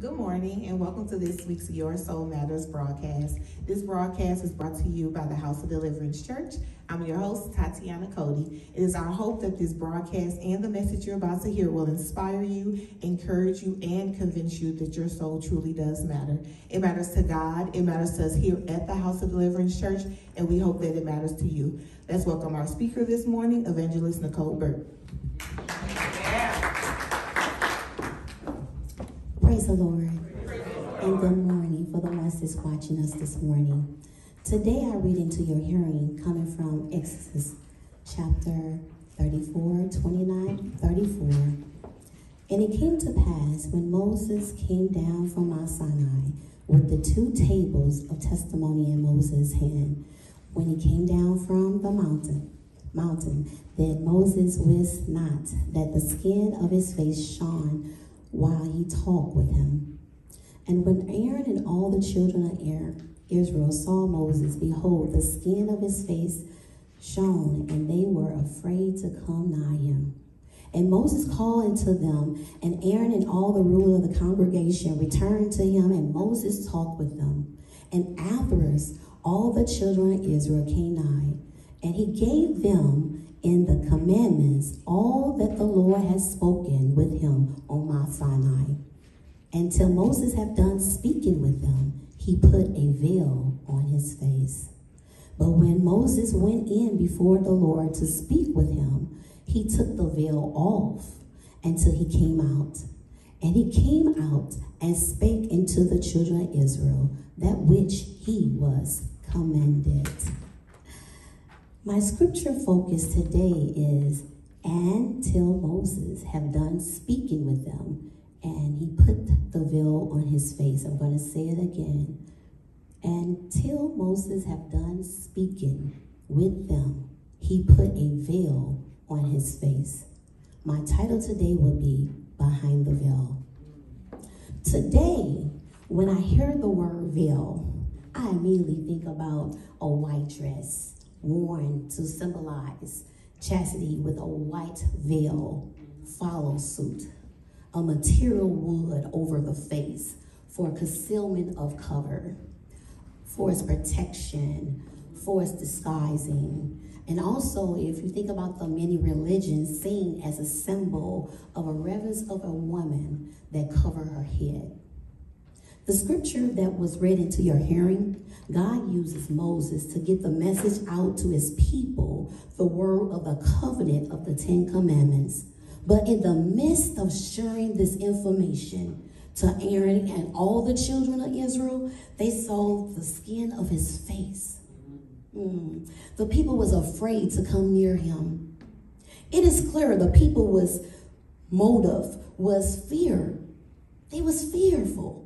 Good morning and welcome to this week's Your Soul Matters broadcast. This broadcast is brought to you by the House of Deliverance Church. I'm your host, Tatiana Cody. It is our hope that this broadcast and the message you're about to hear will inspire you, encourage you, and convince you that your soul truly does matter. It matters to God, it matters to us here at the House of Deliverance Church, and we hope that it matters to you. Let's welcome our speaker this morning, Evangelist Nicole Burt. Praise the Lord. And good morning for the ones that's watching us this morning. Today I read into your hearing coming from Exodus chapter 34, 29, 34. And it came to pass when Moses came down from Mount Sinai with the two tables of testimony in Moses' hand, when he came down from the mountain, mountain, that Moses wist not that the skin of his face shone while he talked with him. And when Aaron and all the children of er-, Israel saw Moses, behold, the skin of his face shone, and they were afraid to come nigh him. And Moses called unto them, and Aaron and all the ruler of the congregation returned to him, and Moses talked with them. And afterwards, all the children of Israel came nigh, and he gave them in the commandments all that the Lord has spoken with him on Mount Sinai. Until Moses had done speaking with them, he put a veil on his face. But when Moses went in before the Lord to speak with him, he took the veil off until he came out. And he came out and spake unto the children of Israel that which he was commanded. My scripture focus today is until Moses have done speaking with them and he put the veil on his face. I'm going to say it again. Until Moses have done speaking with them, he put a veil on his face. My title today will be Behind the Veil. Today, when I hear the word veil, I immediately think about a white dress worn to symbolize chastity with a white veil, follow suit, a material wood over the face for concealment of cover, for its protection, for its disguising. And also, if you think about the many religions, seen as a symbol of a reverence of a woman that cover her head. The scripture that was read into your hearing, God uses Moses to get the message out to his people, the word of the covenant of the Ten Commandments. But in the midst of sharing this information to Aaron and all the children of Israel, they saw the skin of his face. Mm. The people was afraid to come near him. It is clear the people was motive was fear. They was fearful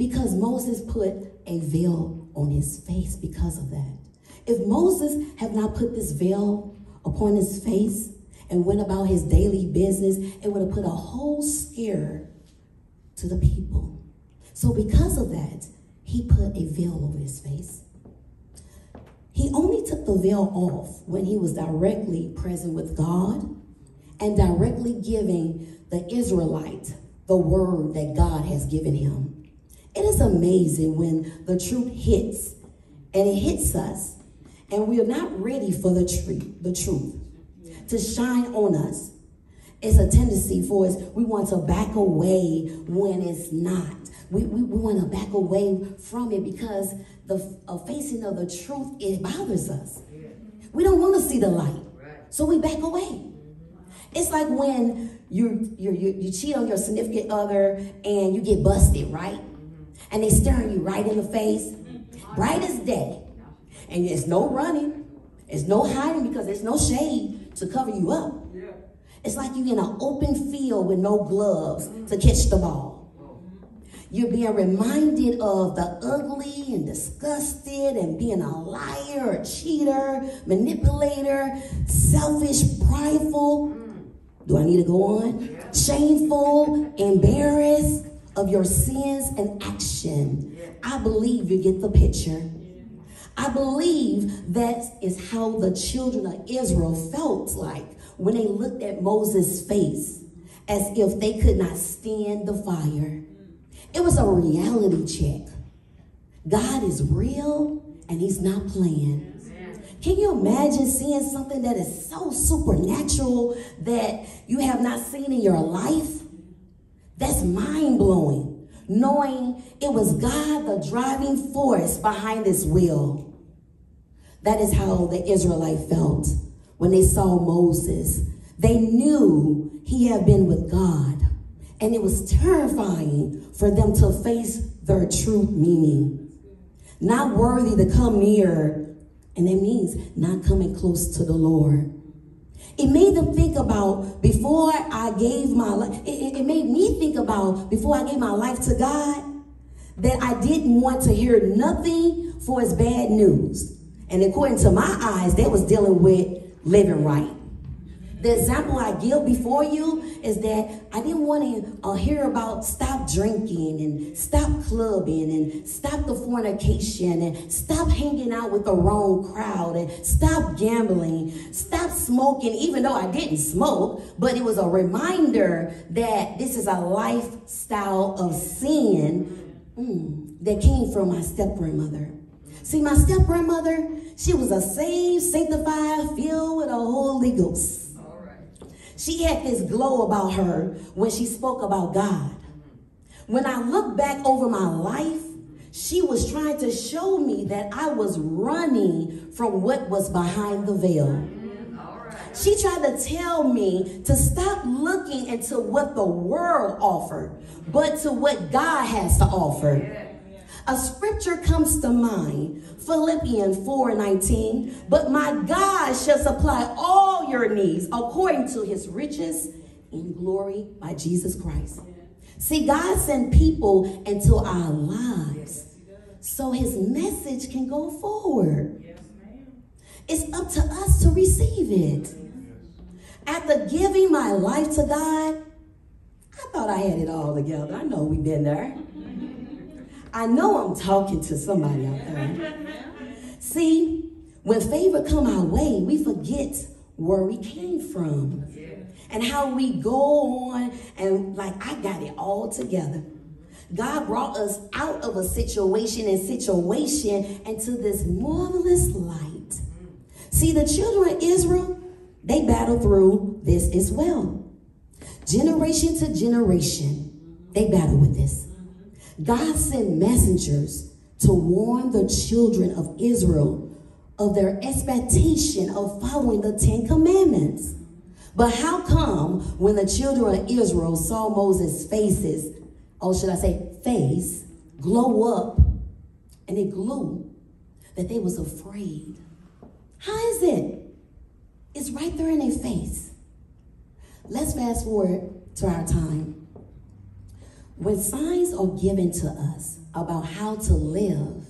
because Moses put a veil on his face because of that. If Moses had not put this veil upon his face and went about his daily business, it would have put a whole scare to the people. So because of that, he put a veil over his face. He only took the veil off when he was directly present with God and directly giving the Israelite the word that God has given him. It is amazing when the truth hits and it hits us and we are not ready for the truth, the truth to shine on us. It's a tendency for us. We want to back away when it's not. We, we, we want to back away from it because the uh, facing of the truth, it bothers us. We don't want to see the light. So we back away. It's like when you you you cheat on your significant other and you get busted, right? And they staring you right in the face, bright as day. And there's no running, there's no hiding because there's no shade to cover you up. It's like you're in an open field with no gloves to catch the ball. You're being reminded of the ugly and disgusted and being a liar, a cheater, manipulator, selfish, prideful. Do I need to go on? Shameful, embarrassed, of your sins and action. I believe you get the picture. I believe that is how the children of Israel felt like when they looked at Moses' face as if they could not stand the fire. It was a reality check. God is real and he's not playing. Can you imagine seeing something that is so supernatural that you have not seen in your life? That's mind blowing. Knowing it was God, the driving force behind this will. That is how the Israelite felt when they saw Moses. They knew he had been with God, and it was terrifying for them to face their true meaning. Not worthy to come near and that means not coming close to the Lord. It made them think about before I gave my life, it, it, made me think about before I gave my life to God that I didn't want to hear nothing for his bad news. And according to my eyes, that was dealing with living right. The example I give before you is that I didn't want to uh, hear about stop drinking and stop clubbing and stop the fornication and stop hanging out with the wrong crowd and stop gambling, stop smoking, even though I didn't smoke, but it was a reminder that this is a lifestyle of sin mm, that came from my step grandmother. See, my step grandmother, she was a saved, sanctified, filled with the Holy Ghost. She had this glow about her when she spoke about God. When I look back over my life, she was trying to show me that I was running from what was behind the veil. She tried to tell me to stop looking into what the world offered, but to what God has to offer. A scripture comes to mind Philippians 4 19. But my God shall supply all your needs according to his riches in glory by Jesus Christ. See, God sent people into our lives so his message can go forward. It's up to us to receive it. After giving my life to God, I thought I had it all together. I know we've been there. I know I'm talking to somebody out there. See, when favor come our way, we forget where we came from and how we go on and like I got it all together. God brought us out of a situation and situation into this marvelous light. See, the children of Israel, they battle through this as well. Generation to generation, they battle with this. God sent messengers to warn the children of Israel of their expectation of following the Ten Commandments. But how come when the children of Israel saw Moses' faces, or should I say face, glow up and it glowed, that they was afraid? How is it? It's right there in their face. Let's fast forward to our time. When signs are given to us about how to live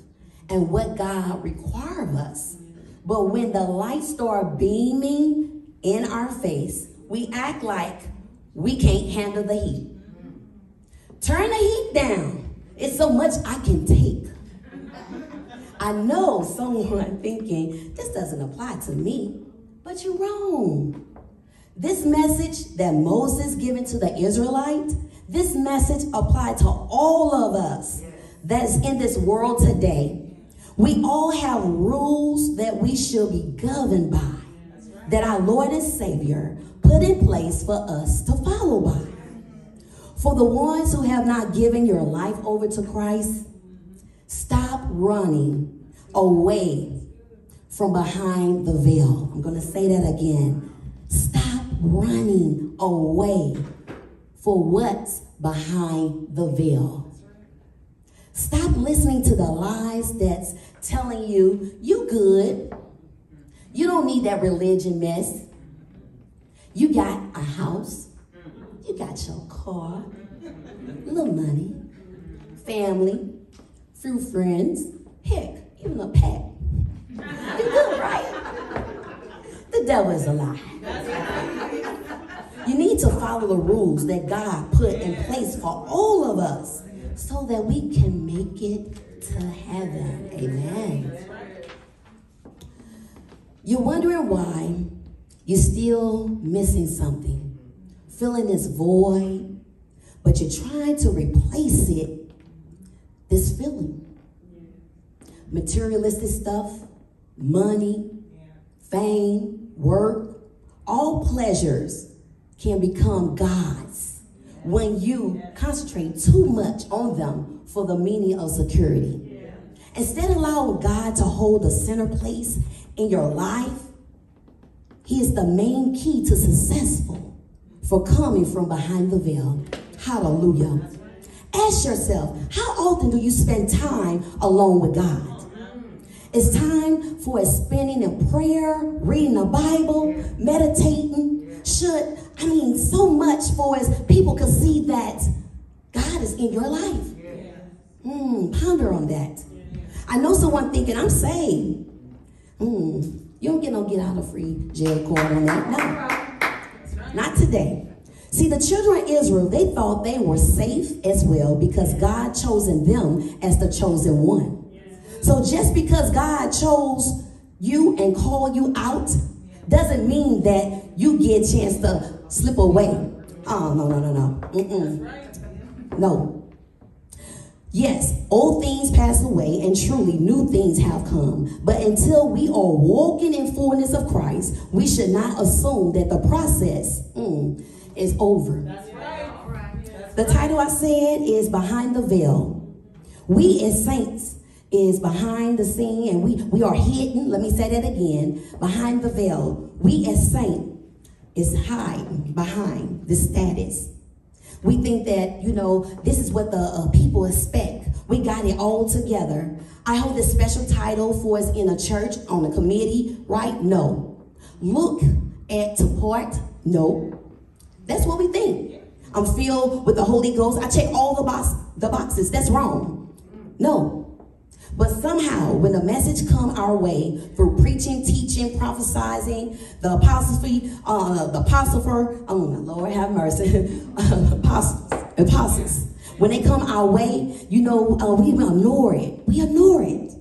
and what God requires of us, but when the lights start beaming in our face, we act like we can't handle the heat. Turn the heat down. It's so much I can take. I know someone thinking, this doesn't apply to me, but you're wrong. This message that Moses given to the Israelites this message applied to all of us that's in this world today. We all have rules that we should be governed by, that our Lord and Savior put in place for us to follow by. For the ones who have not given your life over to Christ, stop running away from behind the veil. I'm going to say that again. Stop running away for what's behind the veil. Stop listening to the lies that's telling you you good. You don't need that religion mess. You got a house. You got your car, little money, family, few friends, heck, even a pet. You good, right? The devil is a lie. To follow the rules that God put in place for all of us so that we can make it to heaven. Amen. You're wondering why you're still missing something, feeling this void, but you're trying to replace it, this feeling. Materialistic stuff, money, fame, work, all pleasures can become gods when you concentrate too much on them for the meaning of security. Instead of allowing God to hold the center place in your life, He is the main key to successful for coming from behind the veil. Hallelujah. Ask yourself, how often do you spend time alone with God? It's time for spending in prayer, reading the Bible, meditating. Should, I mean, so much for as people can see that God is in your life. Mm, ponder on that. I know someone thinking, I'm saved. Mm, you don't get no get out of free jail card on that. No, not today. See, the children of Israel, they thought they were safe as well because God chosen them as the chosen one. So just because God chose you and called you out doesn't mean that you get a chance to slip away. Oh, no, no, no, no. Mm-mm. No. Yes, old things pass away and truly new things have come. But until we are walking in fullness of Christ, we should not assume that the process mm, is over. The title I said is Behind the Veil. We as saints is behind the scene and we, we are hidden. Let me say that again. Behind the veil. We as saints is hiding behind the status. We think that, you know, this is what the uh, people expect. We got it all together. I hold a special title for us in a church, on a committee, right? No. Look at to part? No. That's what we think. I'm filled with the Holy Ghost. I check all the, box, the boxes. That's wrong. No. But somehow, when the message come our way through preaching, teaching, prophesying, the apostrophe, uh, the apostropher, oh my Lord, have mercy, apostles, apostles. When they come our way, you know, uh, we ignore it. We ignore it.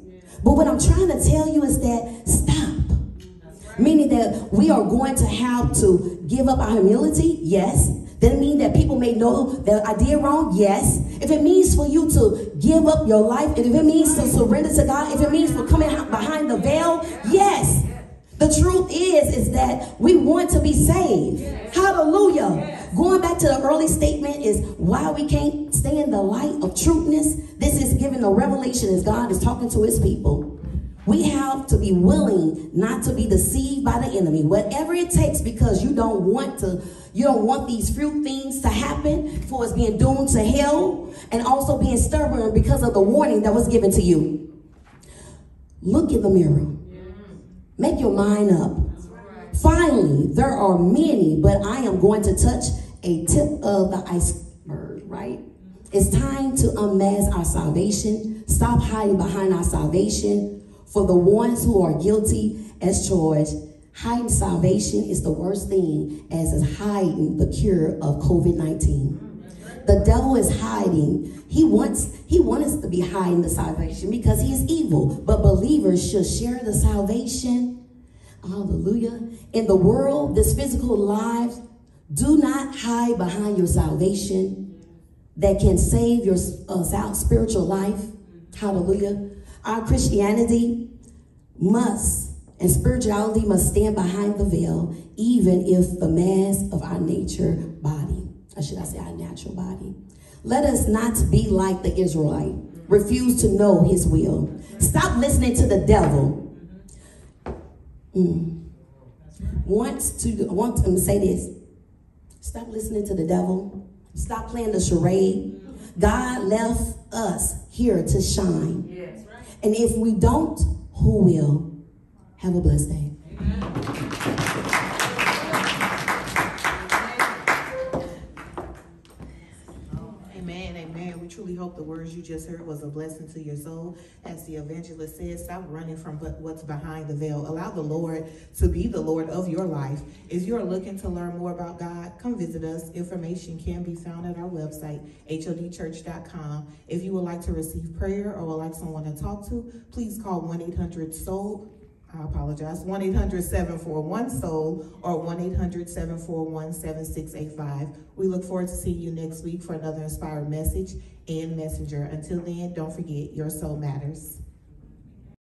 But what I'm trying to tell you is that stop. Meaning that we are going to have to give up our humility, yes. It mean that people may know that I did wrong? Yes. If it means for you to give up your life, and if it means to surrender to God, if it means for coming behind the veil, yes. The truth is, is that we want to be saved. Hallelujah. Going back to the early statement is why we can't stay in the light of truthness. This is giving a revelation as God is talking to his people. We have to be willing not to be deceived by the enemy. Whatever it takes because you don't want to, you don't want these few things to happen for us being doomed to hell and also being stubborn because of the warning that was given to you. Look in the mirror. Make your mind up. Finally, there are many, but I am going to touch a tip of the iceberg, right? It's time to unmask our salvation. Stop hiding behind our salvation for the ones who are guilty as charged, hiding salvation is the worst thing as is hiding the cure of COVID-19. The devil is hiding. He wants he wants us to be hiding the salvation because he is evil. But believers should share the salvation. Hallelujah. In the world, this physical life, do not hide behind your salvation that can save your uh, spiritual life. Hallelujah. Our Christianity must, and spirituality must stand behind the veil, even if the mask of our nature body, or should I say our natural body. Let us not be like the Israelite, refuse to know his will. Stop listening to the devil. Mm. Want to want to say this. Stop listening to the devil. Stop playing the charade. God left us here to shine. And if we don't, who will? Have a blessed day. Hope the words you just heard was a blessing to your soul. As the evangelist said, stop running from what's behind the veil. Allow the Lord to be the Lord of your life. If you're looking to learn more about God, come visit us. Information can be found at our website, hodchurch.com. If you would like to receive prayer or would like someone to talk to, please call 1-800-SOUL I apologize, 1-800-741-SOUL or 1-800-741-7685. We look forward to seeing you next week for another inspired message and messenger. Until then, don't forget, your soul matters.